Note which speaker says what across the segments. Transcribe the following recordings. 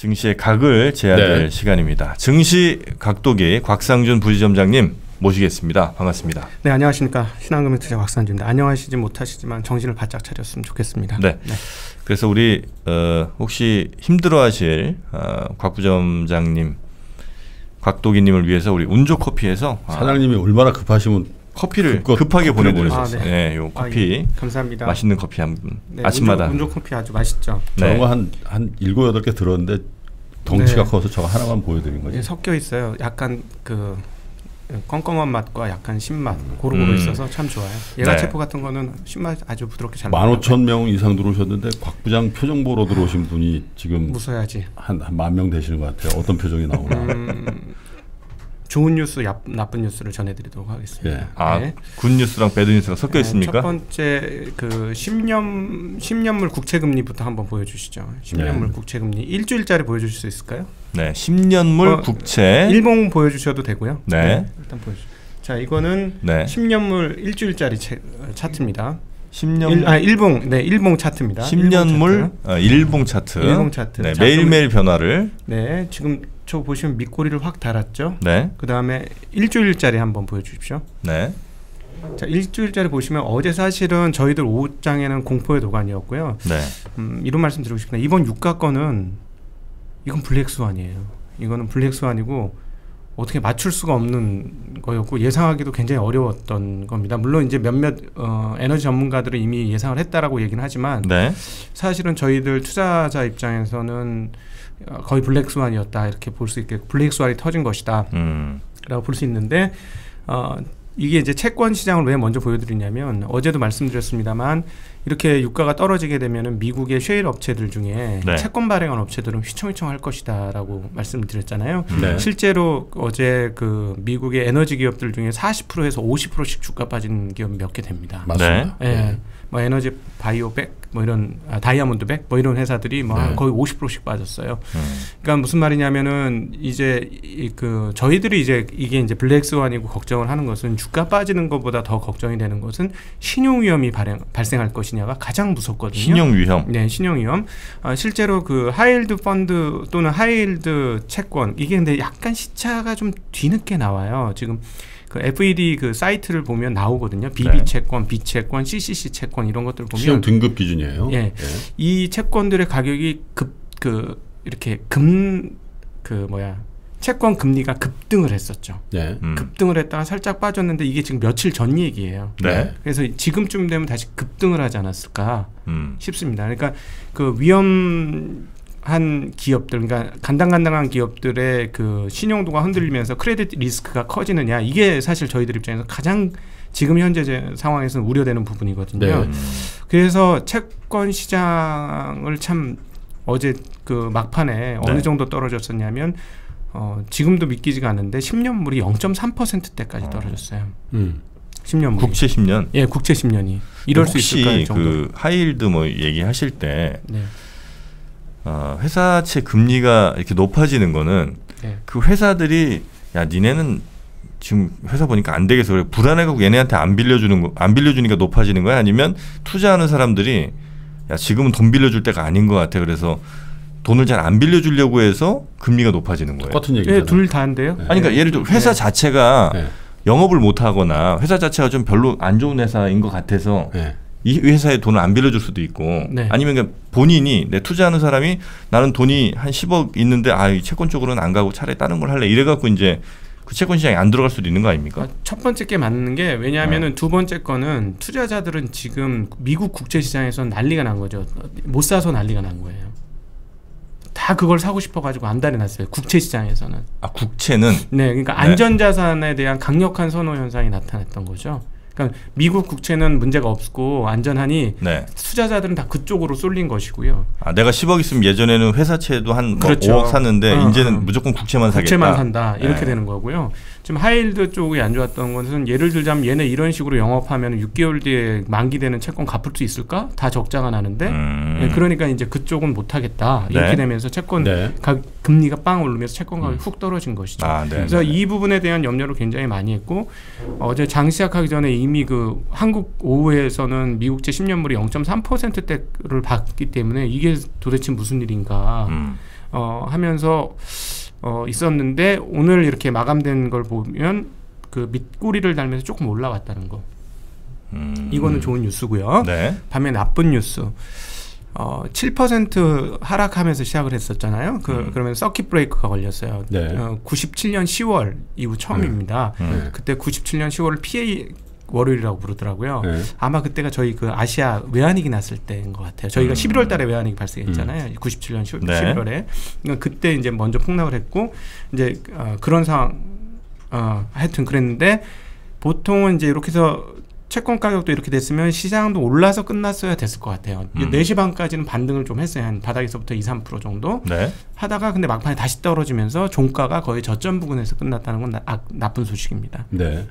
Speaker 1: 증시의 각을 재야될
Speaker 2: 네.
Speaker 1: 시간입니다. 증시 각도기 곽상준 부지점장님 모시겠습니다. 반갑습니다.
Speaker 3: 네 안녕하십니까 신한금융 투자 곽상준입니다. 안녕하시지 못하시지만 정신을 바짝 차렸으면 좋겠습니다.
Speaker 1: 네. 그래서 우리 어, 혹시 힘들어하실 어, 곽 부점장님, 곽도기님을 위해서 우리 운조 커피에서 아,
Speaker 2: 사장님이 얼마나 급하시면
Speaker 1: 커피를 급하게 보내드렸어요.
Speaker 3: 보내셨어요.
Speaker 1: 네, 요
Speaker 3: 아,
Speaker 1: 커피
Speaker 3: 예. 감사합니다.
Speaker 1: 맛있는 커피 한 분.
Speaker 3: 네,
Speaker 1: 아침마다.
Speaker 3: 운조, 운조 커피 아주 맛있죠.
Speaker 2: 저런
Speaker 1: 네.
Speaker 2: 거한한 일곱 여덟 개 들었는데 덩치가
Speaker 3: 네.
Speaker 2: 커서 저거 하나만 보여드린 거죠.
Speaker 3: 예, 섞여 있어요. 약간 그 껌껌한 맛과 약간 신맛 고루고루
Speaker 1: 음.
Speaker 3: 있어서 참 좋아요. 얘가
Speaker 1: 네.
Speaker 3: 체포 같은 거는 신맛 아주 부드럽게 잘
Speaker 2: 만. 오천 명 이상 들어오셨는데 곽 부장 표정 보러 들어오신 분이 지금
Speaker 3: 무서야지.
Speaker 2: 한 만 명 되시는 것 같아요. 어떤 표정이 나오나.
Speaker 3: 음, 좋은 뉴스, 야, 나쁜 뉴스를 전해드리도록 하겠습니다.
Speaker 2: 예.
Speaker 1: 아,
Speaker 3: 네.
Speaker 1: good news랑 bad news가 섞여
Speaker 3: 네,
Speaker 1: 있습니까?
Speaker 3: 첫 번째 그 10년 10년물 국채 금리부터 한번 보여주시죠. 10년물
Speaker 2: 네.
Speaker 3: 국채 금리 일주일짜리 보여주실 수 있을까요?
Speaker 1: 네, 10년물
Speaker 3: 어,
Speaker 1: 국채.
Speaker 3: 일봉 보여주셔도 되고요.
Speaker 1: 네.
Speaker 3: 일단 보여주. 자 이거는
Speaker 1: 네.
Speaker 3: 10년물 일주일짜리 채, 어, 차트입니다.
Speaker 1: 10년
Speaker 3: 일, 아 일봉 네 일봉 차트입니다.
Speaker 1: 10년물
Speaker 3: 일봉 차트.
Speaker 1: 어, 일봉 차트.
Speaker 3: 일봉 차트.
Speaker 1: 네,
Speaker 3: 자,
Speaker 1: 매일매일 변화를.
Speaker 3: 네 지금 저 보시면 밑꼬리를 확 달았죠.
Speaker 1: 네.
Speaker 3: 그 다음에 일주일짜리 한번 보여 주십시오.
Speaker 1: 네.
Speaker 3: 자 일주일짜리 보시면 어제 사실은 저희들 오후장에는 공포의 도가니였고요.
Speaker 1: 네.
Speaker 3: 음, 이런 말씀 드리고 싶습니다. 이번 유가건은 이건 블랙스완이에요. 이거는 블랙스완이고 어떻게 맞출 수가 없는 거였고 예상하기도 굉장히 어려웠던 겁니다. 물론 이제 몇몇 어, 에너지 전문가들은 이미 예상을 했다라고 얘기는 하지만
Speaker 1: 네.
Speaker 3: 사실은 저희들 투자자 입장에서는 어, 거의 블랙스완이었다 이렇게 볼 수 있게 블랙스완이 터진 것이다.
Speaker 1: 음.
Speaker 3: 라고 볼수 있는데 어, 이게 이제 채권 시장을 왜 먼저 보여드리냐면 어제도 말씀드렸습니다만 이렇게 유가가 떨어지게 되면은 미국의 쉐일 업체들 중에
Speaker 1: 네.
Speaker 3: 채권 발행한 업체들은 휘청휘청 할 것이다라고 말씀을 드렸잖아요.
Speaker 2: 네.
Speaker 3: 실제로 어제 그 미국의 에너지 기업들 중에 40%에서 50%씩 주가 빠진 기업 몇 개 됩니다.
Speaker 2: 맞습니다.
Speaker 3: 예.
Speaker 2: 네.
Speaker 3: 뭐 에너지 바이오백 뭐 이런 아, 다이아몬드백 뭐 이런 회사들이 뭐
Speaker 2: 네.
Speaker 3: 거의 50%씩 빠졌어요.
Speaker 1: 음.
Speaker 3: 그러니까 무슨 말이냐면은 이제 이, 그 저희들이 이제 이게 이제 블랙스완이고 걱정을 하는 것은 주가 빠지는 것보다 더 걱정이 되는 것은 신용 위험이 발행, 발생할 것이냐가 가장 무섭거든요.
Speaker 1: 신용 위험.
Speaker 3: 네, 신용 위험. 아, 실제로 그 high yield 펀드 또는 high yield 채권 이게 근데 약간 시차가 좀 뒤늦게 나와요. 지금 그 FED 그 사이트를 보면 나오거든요. BB
Speaker 1: 네.
Speaker 3: 채권, B 채권, CCC 채권 이런 것들
Speaker 2: 시험
Speaker 3: 보면
Speaker 2: 등급 기준이에요.
Speaker 3: 예. 이 채권들의 가격이 급 그 이렇게 금 그 뭐야 채권 금리가 급등을 했었죠.
Speaker 2: 네.
Speaker 1: 음.
Speaker 3: 급등을 했다가 살짝 빠졌는데 이게 지금 며칠 전 얘기예요.
Speaker 1: 네.
Speaker 3: 그래서 지금쯤 되면 다시 급등을 하지 않았을까
Speaker 1: 음.
Speaker 3: 싶습니다. 그러니까 그 위험 한 기업들, 그러니까 간당간당한 기업들의 그 신용도가 흔들리면서 크레딧 리스크가 커지느냐 이게 사실 저희들 입장에서 가장 지금 현재 제 상황에서는 우려되는 부분이거든요.
Speaker 2: 네.
Speaker 1: 음.
Speaker 3: 그래서 채권 시장을 참 어제 그 막판에 어느
Speaker 1: 네.
Speaker 3: 정도 떨어졌었냐면 어, 지금도 믿기지가 않는데 10년물이 0.3%대까지
Speaker 1: 어.
Speaker 3: 떨어졌어요.
Speaker 2: 음.
Speaker 3: 10년물이.
Speaker 1: 국채 10년.
Speaker 3: 예, 국채 10년이. 이럴 수
Speaker 1: 혹시
Speaker 3: 있을까요? 정도.
Speaker 1: 그 하이힐드 뭐 얘기하실 때
Speaker 3: 네.
Speaker 1: 어, 회사채 금리가 이렇게 높아지는 거는
Speaker 3: 네.
Speaker 1: 그 회사들이 야 니네는 지금 회사 보니까 안 되겠어 그래 불안해갖고 얘네한테 안 빌려주는 거 안 빌려주니까 높아지는 거야 아니면 투자하는 사람들이 야 지금은 돈 빌려줄 때가 아닌 것 같아 그래서 돈을 잘 안 빌려주려고 해서 금리가 높아지는 거예요.
Speaker 2: 똑같은 얘기잖아요.
Speaker 3: 예, 둘 다인데요.
Speaker 2: 네.
Speaker 1: 아니 그러니까 예를 들어 회사
Speaker 3: 네.
Speaker 1: 자체가
Speaker 2: 네.
Speaker 1: 영업을 못 하거나 회사 자체가 좀 별로 안 좋은 회사인 것 같아서
Speaker 2: 네.
Speaker 1: 이 회사에 돈을 안 빌려줄 수도 있고
Speaker 3: 네.
Speaker 1: 아니면 그냥 본인이 내 투자하는 사람이 나는 돈이 한 10억 있는데 아 이 채권 쪽으로는 안 가고 차라리 다른 걸 할래 이래 갖고 이제 그 채권 시장에 안 들어갈 수도 있는 거 아닙니까?
Speaker 3: 아, 첫 번째 게 맞는 게
Speaker 1: 네.
Speaker 3: 왜냐하면은 두 번째 거는 투자자들은 지금 미국 국채 시장에서 난리가 난 거죠. 못 사서 난리가 난 거예요. 다 그걸 사고 싶어 가지고 안달이 났어요. 국채 시장에서는.
Speaker 1: 아 국채는
Speaker 3: 네, 그러니까
Speaker 1: 네.
Speaker 3: 안전자산에 대한 강력한 선호 현상이 나타났던 거죠. 그러니까 미국 국채는 문제가 없고 안전하니
Speaker 1: 네.
Speaker 3: 투자자들은 다 그쪽으로 쏠린 것이고요.
Speaker 1: 아 내가 10억 있으면 예전에는 회사채도 한뭐
Speaker 3: 그렇죠.
Speaker 1: 5억 샀는데
Speaker 3: 어,
Speaker 1: 이제는
Speaker 3: 어.
Speaker 1: 무조건 국채만 사겠다.
Speaker 3: 국채만 산다 이렇게
Speaker 1: 네.
Speaker 3: 되는 거고요. 지금 하이힐드 쪽이 안 좋았던 것은 예를 들자면 얘네 이런 식으로 영업하면 6개월 뒤에 만기되는 채권 갚을 수 있을까? 다 적자가 나는데
Speaker 1: 음.
Speaker 3: 네, 그러니까 이제 그쪽은 못하겠다 이렇게
Speaker 1: 네.
Speaker 3: 되면서 채권
Speaker 2: 네.
Speaker 3: 가, 금리가 빵 오르면서 채권 가격이
Speaker 2: 음.
Speaker 3: 훅 떨어진 것이죠.
Speaker 1: 아, 네.
Speaker 3: 그래서
Speaker 1: 네.
Speaker 3: 이 부분에 대한 염려를 굉장히 많이 했고 어제 장 시작하기 전에 이미 그 한국 오후에서는 미국제 10년물이 0.3%대를 받기 때문에 이게 도대체 무슨 일인가
Speaker 1: 음.
Speaker 3: 어, 하면서 어, 있었는데 오늘 이렇게 마감된 걸 보면 그 밑꼬리를 달면서 조금 올라왔다는 거.
Speaker 1: 음.
Speaker 3: 이거는 좋은 뉴스고요.
Speaker 1: 네.
Speaker 3: 반면 나쁜 뉴스. 어, 7% 하락하면서 시작을 했었잖아요. 그
Speaker 1: 음.
Speaker 3: 그러면 서킷 브레이크가 걸렸어요.
Speaker 2: 네.
Speaker 3: 어, 97년 10월 이후 처음입니다.
Speaker 1: 음.
Speaker 2: 네.
Speaker 3: 그때 97년 10월을 PA 월요일이라고 부르더라고요.
Speaker 2: 네.
Speaker 3: 아마 그때가 저희 그 아시아 외환위기 났을 때인 것 같아요. 저희가
Speaker 1: 음.
Speaker 3: 11월 달에 외환위기 발생했잖아요. 97년 10,
Speaker 1: 네.
Speaker 3: 11월에. 그러니까 그때 이제 먼저 폭락을 했고 이제 어, 그런 상황 어, 하여튼 그랬는데 보통은 이제 이렇게 해서 채권 가격도 이렇게 됐으면 시장도 올라서 끝났어야 됐을 것 같아요.
Speaker 1: 음.
Speaker 3: 4시 반까지는 반등을 좀 했어요. 한 바닥에서부터 2, 3% 정도.
Speaker 1: 네.
Speaker 3: 하다가 근데 막판에 다시 떨어지면서 종가가 거의 저점 부근에서 끝났다는 건 나, 아, 나쁜 소식입니다.
Speaker 2: 네.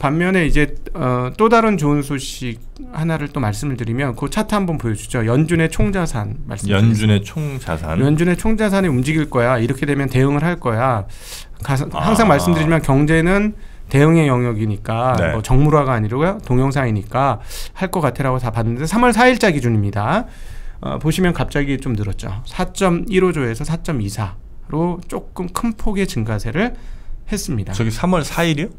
Speaker 3: 반면에 이제 어, 또 다른 좋은 소식 하나를 또 말씀을 드리면 그 차트 한번 보여주죠. 연준의 총자산 말씀.
Speaker 1: 연준의 총 자산.
Speaker 3: 연준의 총자산이 움직일 거야. 이렇게 되면 대응을 할 거야. 가서, 항상
Speaker 1: 아.
Speaker 3: 말씀드리지만 경제는 대응의 영역이니까
Speaker 1: 네.
Speaker 3: 뭐 정물화가 아니라 동영상이니까 할 것 같아라고 다 봤는데 3월 4일자 기준입니다. 어, 보시면 갑자기 좀 늘었죠. 4.15조에서 4.24로 조금 큰 폭의 증가세를 했습니다.
Speaker 1: 저기 3월 4일이요?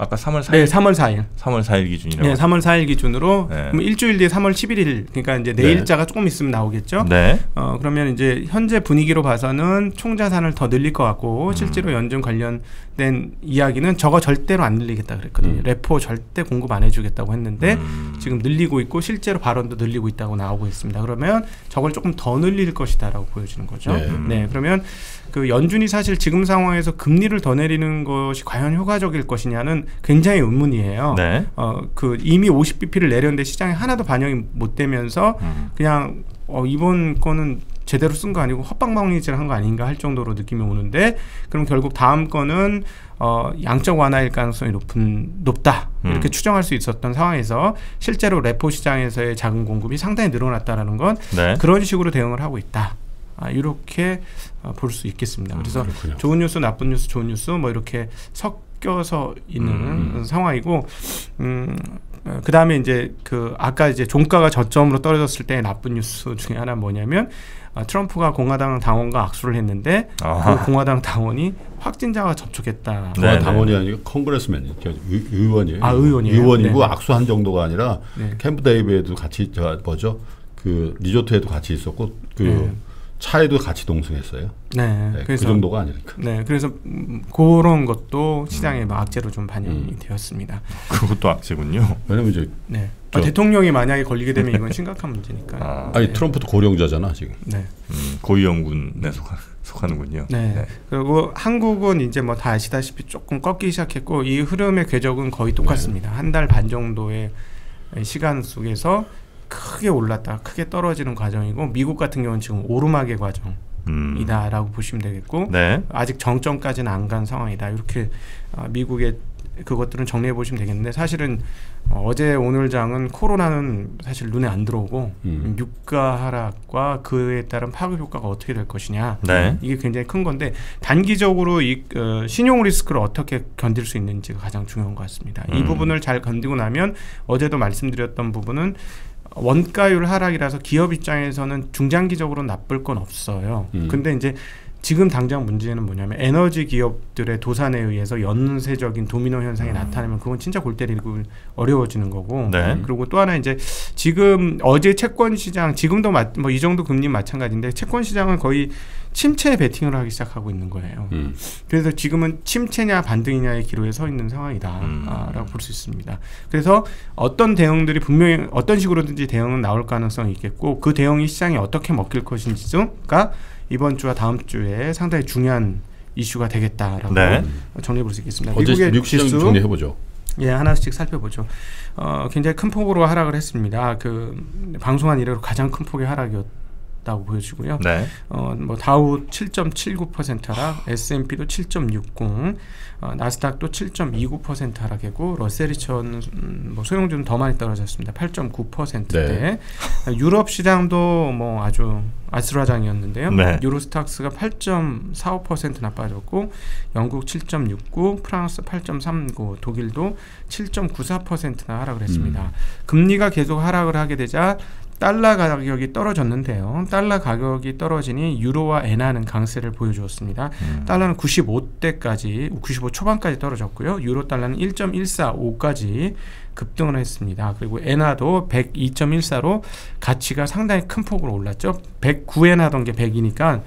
Speaker 1: 아까 3월 4일.
Speaker 3: 네, 3월 4일.
Speaker 1: 3월 4일 기준이라고.
Speaker 3: 네, 3월 4일 기준으로
Speaker 1: 네.
Speaker 3: 일주일 뒤에 3월 11일 그러니까 이제 내일자가 조금 있으면 나오겠죠.
Speaker 1: 네.
Speaker 3: 어 그러면 이제 현재 분위기로 봐서는 총자산을 더 늘릴 것 같고
Speaker 1: 음.
Speaker 3: 실제로 연준 관련된 이야기는 저거 절대로 안 늘리겠다 그랬거든요.
Speaker 2: 음.
Speaker 3: 레포 절대 공급 안 해주겠다고 했는데
Speaker 1: 음.
Speaker 3: 지금 늘리고 있고 실제로 발언도 늘리고 있다고 나오고 있습니다. 그러면 저걸 조금 더 늘릴 것이다라고 보여지는 거죠.
Speaker 2: 네.
Speaker 3: 네, 그러면 그 연준이 사실 지금 상황에서 금리를 더 내리는 것이 과연 효과적일 것이냐는 굉장히 의문이에요.
Speaker 1: 네.
Speaker 3: 어, 그 이미 50bp를 내렸는데 시장에 하나도 반영이 못 되면서
Speaker 1: 음.
Speaker 3: 그냥 어, 이번 거는 제대로 쓴 거 아니고 헛방망이질 한 거 아닌가 할 정도로 느낌이 오는데 그럼 결국 다음 거는 어, 양적 완화일 가능성이 높은 높다 이렇게
Speaker 1: 음.
Speaker 3: 추정할 수 있었던 상황에서 실제로 레포 시장에서의 자금 공급이 상당히 늘어났다라는 건
Speaker 1: 네.
Speaker 3: 그런 식으로 대응을 하고 있다. 아, 이렇게 어, 볼수 있겠습니다. 그래서
Speaker 2: 그렇군요.
Speaker 3: 좋은 뉴스, 나쁜 뉴스, 좋은 뉴스 뭐 이렇게 섞 여서 있는
Speaker 1: 음.
Speaker 3: 상황이고 음, 그 다음에 이제 그 아까 이제 종가가 저점으로 떨어졌을 때 나쁜 뉴스 중에 하나 는 뭐냐면 아, 트럼프가 공화당 당원과 악수를 했는데
Speaker 1: 아하.
Speaker 3: 그 공화당 당원이 확진자가 접촉했다.
Speaker 1: 네, 네.
Speaker 2: 당원이 아니고 congressman, 저 의- 의원이에요.
Speaker 3: 아, 의원이에요?
Speaker 2: 의원이고
Speaker 3: 네.
Speaker 2: 악수한 정도가 아니라
Speaker 3: 네.
Speaker 2: 캠프 데이비드도 같이 저 뭐죠? 그 리조트에도 같이 있었고 그
Speaker 3: 네.
Speaker 2: 차에도 같이 동승했어요.
Speaker 3: 네.
Speaker 2: 네, 그
Speaker 3: 그래서
Speaker 2: 정도가 아니니까.
Speaker 3: 네, 그래서 음, 그런 것도 시장의 막 악재로 좀 반영이
Speaker 2: 음.
Speaker 3: 되었습니다.
Speaker 1: 그것도 악재군요.
Speaker 2: 왜냐면 이제
Speaker 3: 네.
Speaker 2: 저-
Speaker 3: 아, 대통령이 만약에 걸리게 되면 이건 심각한 문제니까.
Speaker 1: 아.
Speaker 2: 아니 트럼프도 고령자잖아 지금.
Speaker 3: 네.
Speaker 1: 음, 고위험군에 속하, 속하는군요.
Speaker 3: 네. 그리고 한국은 이제 뭐 다 아시다시피 조금 꺾기 시작했고 이 흐름의 궤적은 거의 똑같습니다. 한 달 반 정도의 시간 속에서 크게 올랐다 크게 떨어지는 과정이고 미국 같은 경우는 지금 오르막의 과정 이다라고
Speaker 1: 음.
Speaker 3: 보시면 되겠고
Speaker 1: 네.
Speaker 3: 아직 정점까지는 안 간 상황이다. 이렇게 어, 미국의 그것들은 정리해 보시면 되겠는데 사실은 어, 어제 오늘 장은 코로나는 사실 눈에 안 들어오고
Speaker 2: 음.
Speaker 3: 유가 하락과 그에 따른 파급 효과가 어떻게 될 것이냐
Speaker 1: 네.
Speaker 3: 이게 굉장히 큰 건데 단기적으로 이 어, 신용 리스크를 어떻게 견딜 수 있는지가 가장 중요한 것 같습니다. 이
Speaker 1: 음.
Speaker 3: 부분을 잘 견디고 나면 어제도 말씀드렸던 부분은 원가율 하락이라서 기업 입장에서는 중장기적으로 나쁠 건 없어요.
Speaker 2: 음.
Speaker 3: 근데 이제 지금 당장 문제는 뭐냐면 에너지 기업들의 도산에 의해서 연쇄적인 도미노 현상이 나타나면 그건 진짜 골 때리고 어려워지는 거고
Speaker 1: 네.
Speaker 3: 그리고 또 하나 이제 지금 어제 채권 시장 지금도 뭐 이 정도 금리 마찬가지인데 채권 시장은 거의 침체에 베팅을 하기 시작하고 있는 거예요.
Speaker 2: 음.
Speaker 3: 그래서 지금은 침체냐 반등이냐의 기로에 서 있는
Speaker 1: 음.
Speaker 3: 상황이다라고 볼수 있습니다. 그래서 어떤 대응들이 분명히 어떤 식으로든지 대응은 나올 가능성이 있겠고 그 대응이 시장에 어떻게 먹힐 것인지가 이번 주와 다음 주에 상당히 중요한 이슈가 되겠다라고
Speaker 1: 네.
Speaker 3: 정리해 볼 수 있겠습니다.
Speaker 2: 어제
Speaker 3: 미국의
Speaker 2: 미국 시장 정리해 보죠.
Speaker 3: 예, 하나씩 살펴보죠. 어, 굉장히 큰 폭으로 하락을 했습니다. 그 방송한 이래로 가장 큰 폭의 하락이었 다고 보여지고요.
Speaker 1: 네.
Speaker 3: 어, 뭐 다우 7.79% 하락, S&P도 7.60, 어, 나스닥도 7.29% 하락이고 러셀리처는 음, 뭐 소형주는 더 많이 떨어졌습니다. 8.9%대. 유럽 시장도 뭐 아주 아수라장이었는데요.
Speaker 1: 네.
Speaker 3: 유로스탁스가 8.45%나 빠졌고 영국 7.69, 프랑스 8.39, 독일도 7.94%나 하락을 했습니다.
Speaker 1: 음.
Speaker 3: 금리가 계속 하락을 하게 되자 달러 가격이 떨어졌는데요. 달러 가격이 떨어지니 유로와 엔화는 강세를 보여주었습니다.
Speaker 1: 음.
Speaker 3: 달러는 95대까지 95 초반까지 떨어졌고요. 유로 달러는 1.145까지 급등을 했습니다. 그리고 엔화도 102.14로 가치가 상당히 큰 폭으로 올랐죠. 109엔 하던 게 100이니까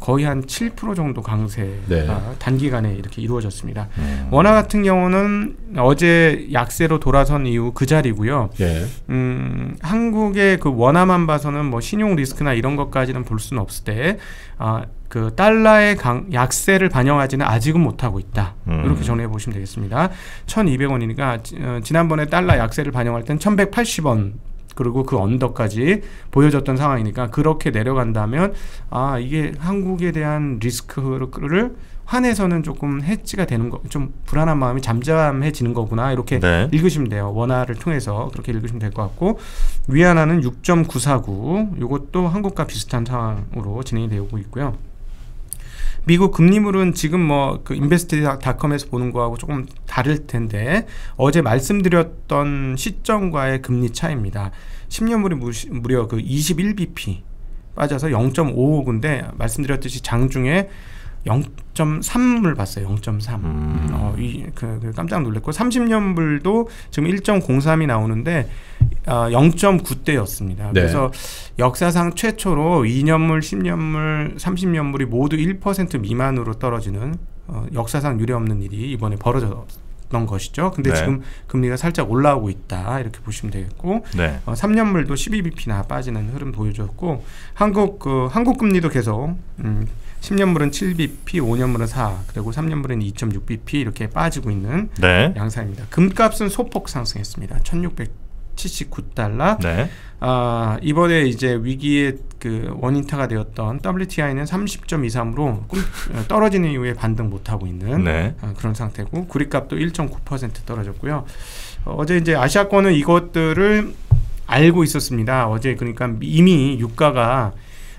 Speaker 3: 거의 한 7% 정도 강세가
Speaker 2: 네.
Speaker 3: 단기간에 이렇게 이루어졌습니다.
Speaker 1: 음.
Speaker 3: 원화 같은 경우는 어제 약세로 돌아선 이후 그 자리고요.
Speaker 2: 예.
Speaker 3: 음, 한국의 그 원화만 봐서는 뭐 신용 리스크나 이런 것까지는 볼 수는 없을 때, 아, 그 달러의 강, 약세를 반영하지는 아직은 못하고 있다.
Speaker 1: 음.
Speaker 3: 이렇게 정리해 보시면 되겠습니다. 1,200원이니까 어, 지난번에 달러 약세를 반영할 땐 1,180원 그리고 그 언더까지 보여줬던 상황이니까 그렇게 내려간다면 아 이게 한국에 대한 리스크를 환에서는 조금 해지가 되는 거 좀 불안한 마음이 잠잠해지는 거구나 이렇게
Speaker 1: 네.
Speaker 3: 읽으시면 돼요. 원화를 통해서 그렇게 읽으시면 될 것 같고 위안화는 6.949 이것도 한국과 비슷한 상황으로 진행이 되고 있고요. 미국 금리물은 지금 뭐 그 인베스트닷컴에서 보는 거하고 조금 다를 텐데 어제 말씀드렸던 시점과의 금리 차이입니다. 10년물이 무시, 무려 그 21bp 빠져서 0.55인데 말씀드렸듯이 장중에 0.3을 봤어요. 0.3.
Speaker 1: 음.
Speaker 3: 어, 이, 그, 그 깜짝 놀랐고 30년불도 지금 1.03이 나오는데 어, 0.9대였습니다.
Speaker 2: 네.
Speaker 3: 그래서 역사상 최초로 2년물, 10년물, 30년물이 모두 1% 미만으로 떨어지는 어, 역사상 유례 없는 일이 이번에 벌어졌던 것이죠. 근데
Speaker 1: 네.
Speaker 3: 지금 금리가 살짝 올라오고 있다 이렇게 보시면 되겠고
Speaker 1: 네.
Speaker 3: 어, 3년물도 12bp나 빠지는 흐름 보여줬고 한국 그 한국 금리도 계속 음, 10년물은 7bp, 5년물은 4, 그리고 3년물은 2.6bp 이렇게 빠지고 있는
Speaker 1: 네.
Speaker 3: 양상입니다. 금값은 소폭 상승했습니다. 1,679달러.
Speaker 1: 네.
Speaker 3: 아, 이번에 이제 위기의 그 원인타가 되었던 WTI는 30.23으로 떨어지는 이후에 반등 못 하고 있는
Speaker 1: 네.
Speaker 3: 아, 그런 상태고 구리값도 1.9% 떨어졌고요. 어, 어제 이제 아시아권은 이것들을 알고 있었습니다. 어제 그러니까 이미 유가가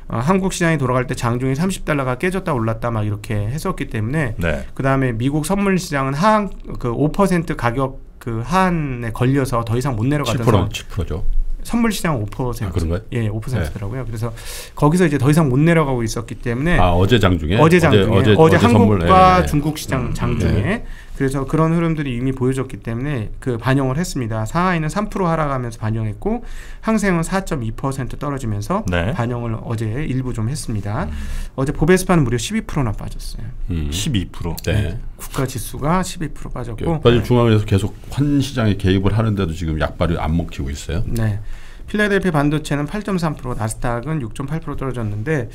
Speaker 3: 어, 한국 시장이 돌아갈 때 장중에 30달러가 깨졌다 올랐다 막 이렇게 했었기 때문에
Speaker 1: 네.
Speaker 3: 그 다음에 미국 선물 시장은 하한 그 5% 가격 그 한에 걸려서 더 이상 못 내려가던
Speaker 2: 7%
Speaker 3: 상황.
Speaker 2: 7%죠.
Speaker 3: 선물 시장 5%.
Speaker 2: 아, 그런가요?
Speaker 3: 예, 5%더라고요. 그래서 거기서 이제 더 이상 못 내려가고 있었기 때문에
Speaker 2: 아 어제 장중에
Speaker 3: 네. 어제 장중에 어제,
Speaker 2: 선물,
Speaker 3: 한국과
Speaker 2: 예, 예.
Speaker 3: 중국 시장
Speaker 2: 음,
Speaker 3: 장중에
Speaker 2: 네.
Speaker 3: 그래서 그런 흐름들이 이미 보여줬기 때문에 그 반영을 했습니다. 상하이는 3% 하락하면서 반영했고 항생은 4.2% 떨어지면서
Speaker 1: 네.
Speaker 3: 반영을 어제 일부 좀 했습니다. 어제 보베스파는 무려 12%나 빠졌어요.
Speaker 2: 음.
Speaker 1: 12%.
Speaker 2: 네.
Speaker 3: 국가 지수가 12% 빠졌고
Speaker 2: 빠질 중앙에서 계속 환 시장에 개입을 하는데도 지금 약발이 안 먹히고 있어요.
Speaker 3: 네. 필라델피아 반도체는 8.3%, 나스닥은 6.8% 떨어졌는데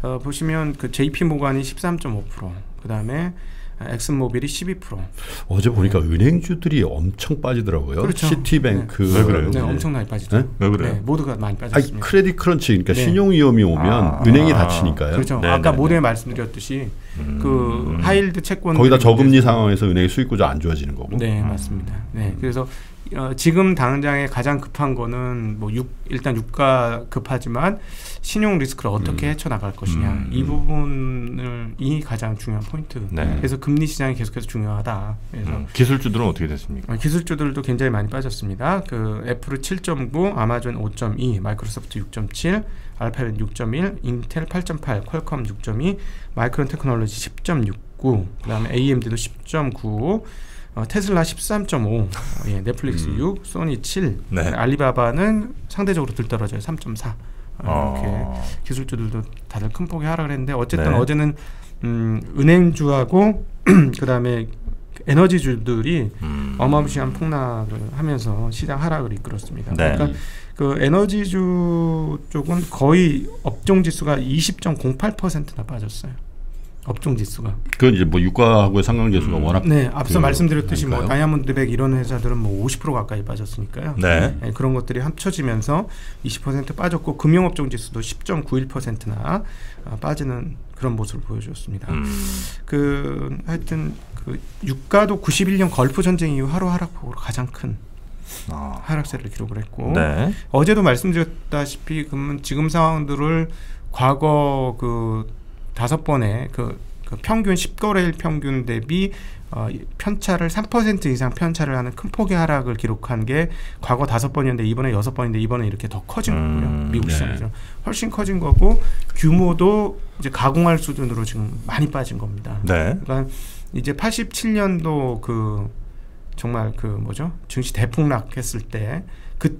Speaker 3: 어, 보시면 그 JP 모간이 13.5%, 그다음에 엑슨모빌이 12%.
Speaker 2: 어제 보니까 은행주들이 엄청 빠지더라고요.
Speaker 3: 그렇죠.
Speaker 2: 시티뱅크.
Speaker 1: 네. 왜 그래요?
Speaker 3: 네, 엄청나게 빠지죠.
Speaker 2: 네?
Speaker 1: 왜 그래요?
Speaker 3: 네, 모두가 많이
Speaker 2: 아니
Speaker 3: 빠졌습니다.
Speaker 2: 크레딧 크런치 그러니까
Speaker 3: 네.
Speaker 2: 신용 위험이 오면
Speaker 1: 아.
Speaker 2: 은행이 다치니까요.
Speaker 3: 그렇죠.
Speaker 1: 네,
Speaker 3: 아까
Speaker 1: 네,
Speaker 3: 모두에
Speaker 1: 네.
Speaker 3: 말씀드렸듯이
Speaker 1: 음.
Speaker 3: 그 high yield 채권
Speaker 2: 거기다 저금리 상황에서 은행의 수익 구조 안 좋아지는 거고.
Speaker 3: 네, 맞습니다. 네, 그래서 어, 지금 당장에 가장 급한 거는 뭐 육, 일단 유가 급하지만 신용 리스크를 어떻게
Speaker 2: 음.
Speaker 3: 헤쳐나갈 것이냐
Speaker 1: 음.
Speaker 3: 이 부분을 이 가장 중요한 포인트.
Speaker 1: 네.
Speaker 3: 그래서 금리 시장이 계속해서 중요하다. 그래서
Speaker 1: 음. 기술주들은 어떻게 됐습니까?
Speaker 3: 어, 기술주들도 굉장히 많이 빠졌습니다. 그 애플은 7.9, 아마존 5.2, 마이크로소프트 6.7, 알파벳 6.1, 인텔 8.8, 퀄컴 6.2, 마이크론 테크놀로지 10.69, 그다음에 AMD도 10.9, 어, 테슬라 13.5, 어, 예, 넷플릭스
Speaker 2: 음.
Speaker 3: 6, 소니 7,
Speaker 1: 네.
Speaker 3: 알리바바는 상대적으로 들떨어져요 3.4. 어, 이렇게
Speaker 1: 어.
Speaker 3: 기술주들도 다들 큰 폭의 하락을 했는데 어쨌든
Speaker 1: 네.
Speaker 3: 어제는 음, 은행주하고 그다음에 에너지주들이
Speaker 1: 음.
Speaker 3: 어마무시한 폭락을 하면서 시장 하락을 이끌었습니다.
Speaker 1: 네.
Speaker 3: 그러니까 그 에너지주 쪽은 거의 업종 지수가 20.08%나 빠졌어요. 업종 지수가.
Speaker 2: 그건 이제 뭐 유가하고의 상관계수가
Speaker 1: 음.
Speaker 2: 워낙
Speaker 3: 네, 앞서
Speaker 2: 그
Speaker 3: 말씀드렸듯이 뭐
Speaker 2: 아닐까요?
Speaker 3: 다이아몬드 백 이런 회사들은 뭐 50% 가까이 빠졌으니까요.
Speaker 1: 네.
Speaker 3: 네, 그런 것들이 합쳐지면서 20% 빠졌고 금융 업종 지수도 10.91%나 아, 빠지는 그런 모습을 보여주었습니다.
Speaker 1: 음.
Speaker 3: 그 하여튼 그 유가도 91년 걸프 전쟁 이후 하루 하락폭으로 가장 큰
Speaker 1: 아.
Speaker 3: 하락세를 기록을 했고
Speaker 1: 네.
Speaker 3: 어제도 말씀드렸다시피 지금 상황들을 과거 그 다섯 번의 그, 그 평균 10거래일 평균 대비 어, 이 편차를 3% 이상 편차를 하는 큰 폭의 하락을 기록한 게 과거 다섯 번이었는데 이번에 여섯 번인데 이번에 이렇게 더 커진
Speaker 1: 음,
Speaker 3: 거고요. 미국
Speaker 2: 네.
Speaker 3: 시장에서 훨씬 커진 거고 규모도 이제 가공할 수준으로 지금 많이 빠진 겁니다.
Speaker 1: 네.
Speaker 3: 그러니까 이제 87년도 그 정말 그 뭐죠 증시 대폭락했을 때 그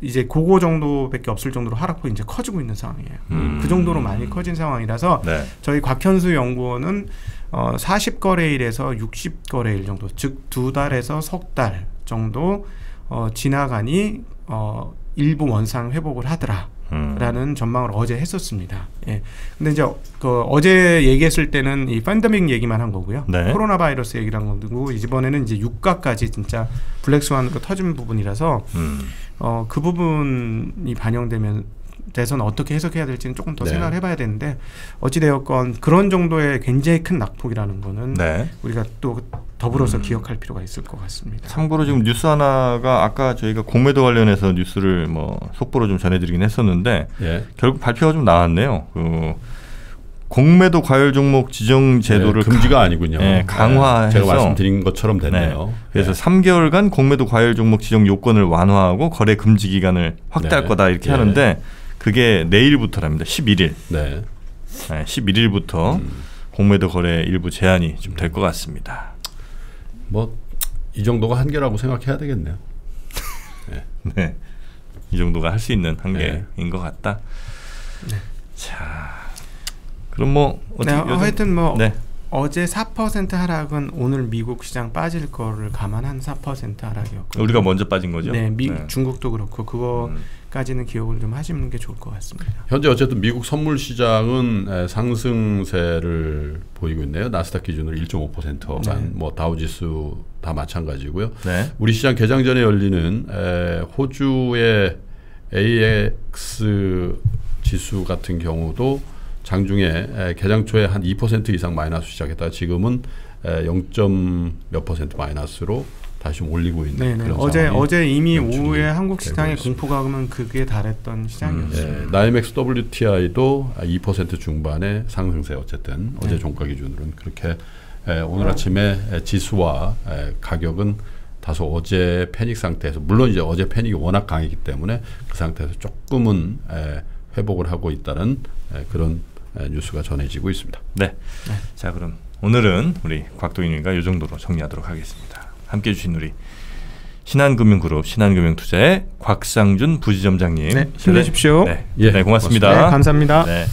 Speaker 3: 이제 그거 정도밖에 없을 정도로 하락폭이 이제 커지고 있는 상황이에요.
Speaker 1: 음.
Speaker 3: 그 정도로 많이 커진 상황이라서
Speaker 1: 네.
Speaker 3: 저희 곽현수 연구원은 어 40거래일에서 60거래일 정도, 즉 두 달에서 석 달 정도 어 지나가니 어 일부 원상 회복을 하더라.
Speaker 1: 음.
Speaker 3: 라는 전망을 어제 했었습니다. 예. 근데 이제 그 어제 얘기했을 때는 이 팬데믹 얘기만 한 거고요.
Speaker 1: 네.
Speaker 3: 코로나 바이러스 얘기를 한 거고 이번에는 이제 유가까지 진짜 블랙스완으로 터진 부분이라서
Speaker 1: 음.
Speaker 3: 어, 그 부분이 반영되면 대선 어떻게 해석해야 될지는 조금 더
Speaker 2: 네.
Speaker 3: 생각을 해봐야 되는데 어찌 되었건 그런 정도의 굉장히 큰 낙폭이라는 거는
Speaker 1: 네.
Speaker 3: 우리가 또 더불어서
Speaker 1: 음.
Speaker 3: 기억할 필요가 있을 것 같습니다.
Speaker 1: 참고로 지금 뉴스 하나가 아까 저희가 공매도 관련해서 뉴스를 뭐 속보로 좀 전해드리긴 했었는데
Speaker 2: 예.
Speaker 1: 결국 발표가 좀 나왔네요. 그 공매도 과열 종목 지정 제도를
Speaker 2: 네, 금지가 아니군요.
Speaker 1: 예, 강화해서
Speaker 2: 제가 말씀드린 것처럼 됐네요.
Speaker 1: 네. 그래서
Speaker 2: 예.
Speaker 1: 3개월간 공매도 과열 종목 지정 요건을 완화하고 거래 금지 기간을 확대할
Speaker 2: 네.
Speaker 1: 거다 이렇게
Speaker 2: 예.
Speaker 1: 하는데 그게 내일부터랍니다. 11일.
Speaker 2: 네.
Speaker 1: 네, 11일부터
Speaker 2: 음.
Speaker 1: 공매도 거래 일부 제한이 좀 될 것 같습니다.
Speaker 2: 뭐 이 정도가 한계라고 생각해야 되겠네요.
Speaker 1: 네. 이 정도가 할 수 있는 한계인
Speaker 2: 네.
Speaker 1: 것 같다. 자, 그럼 뭐
Speaker 3: 네,
Speaker 1: 어떻게
Speaker 3: 어, 하여튼 뭐
Speaker 1: 네,
Speaker 3: 어제 4% 하락은 오늘 미국 시장 빠질 거를 감안한 4% 하락이었고
Speaker 1: 우리가 먼저 빠진 거죠.
Speaker 3: 네, 미, 중국도 그렇고
Speaker 1: 음,
Speaker 3: 그거 까지는 기억을 좀 하시는 게 좋을 것 같습니다.
Speaker 2: 현재 어쨌든 미국 선물 시장은 에, 상승세를 보이고 있네요. 나스닥 기준으로 1.5%간
Speaker 3: 네.
Speaker 2: 뭐 다우지수 다 마찬가지고요.
Speaker 1: 네,
Speaker 2: 우리 시장 개장 전에 열리는 에, 호주의 AX 지수 같은 경우도 장중에 에, 개장 초에 한 2% 이상 마이너스 시작했다가 지금은 0.몇 퍼센트 마이너스로 다시 좀 올리고 있는
Speaker 3: 네, 네.
Speaker 2: 그런
Speaker 3: 어제
Speaker 2: 상황이
Speaker 3: 어제 이미 오후에 한국 시장의. 공포감은 극에 달했던 시장이었어요.
Speaker 2: 예, 나이맥스 WTI도 2% 중반의 상승세 어쨌든 어제
Speaker 3: 네.
Speaker 2: 종가 기준으로는 그렇게 에, 오늘 아침에 에, 지수와 에, 가격은 다소 어제 패닉 상태에서 물론 이제 어제 패닉이 워낙 강했기 때문에 그 상태에서 조금은 에, 회복을 하고 있다는 에, 그런 에, 뉴스가 전해지고 있습니다.
Speaker 1: 네. 자, 그럼 오늘은 우리 곽도인님과 이 정도로 정리하도록 하겠습니다. 함께 해주신 우리 신한금융그룹 신한금융투자의 곽상준 부지점장님.
Speaker 3: 네, 힘내십시오.
Speaker 1: 네,
Speaker 2: 예,
Speaker 1: 네, 고맙습니다.
Speaker 3: 네, 감사합니다.
Speaker 1: 네.